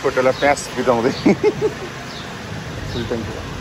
hospital, a peste que estão ali. Full tank.